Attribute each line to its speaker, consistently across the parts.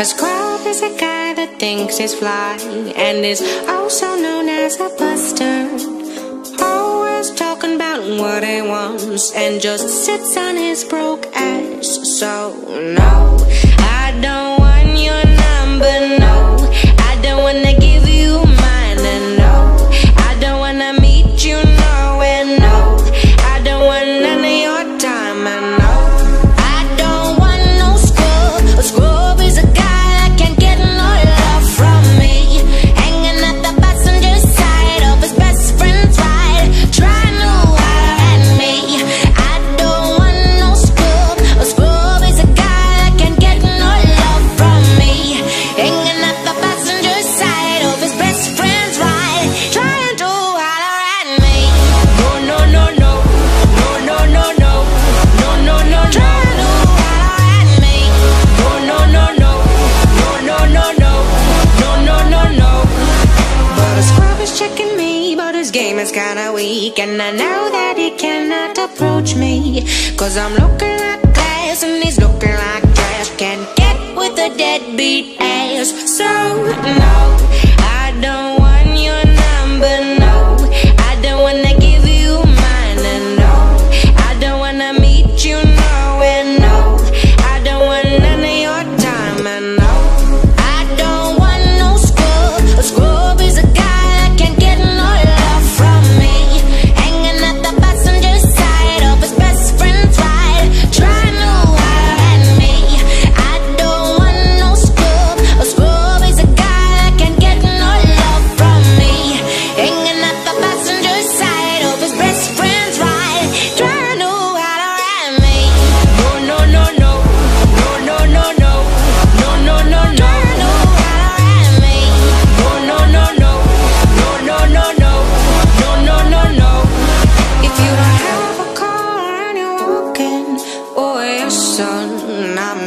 Speaker 1: A scrub is a guy that thinks he's fly and is also known as a buster. Always talking about what he wants and just sits on his broke ass. So, no, I don't want your number, no. I don't wanna give you mine, and no. I don't wanna meet you, nowhere. no. I don't want none of your time, and no. always checking me, but his game is kinda weak. And I know that he cannot approach me. Cause I'm looking like glass and he's looking like trash. Can't get with a deadbeat ass. So, no.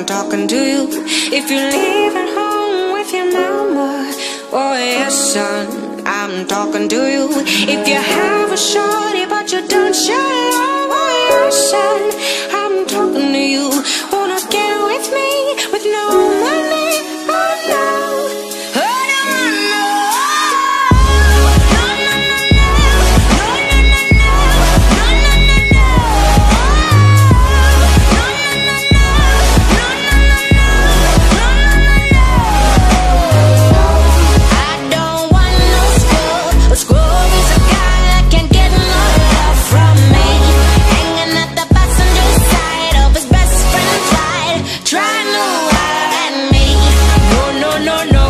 Speaker 1: Talking to you. If you're leaving home with your mama or your son, I'm talking to you. If you have a no, no.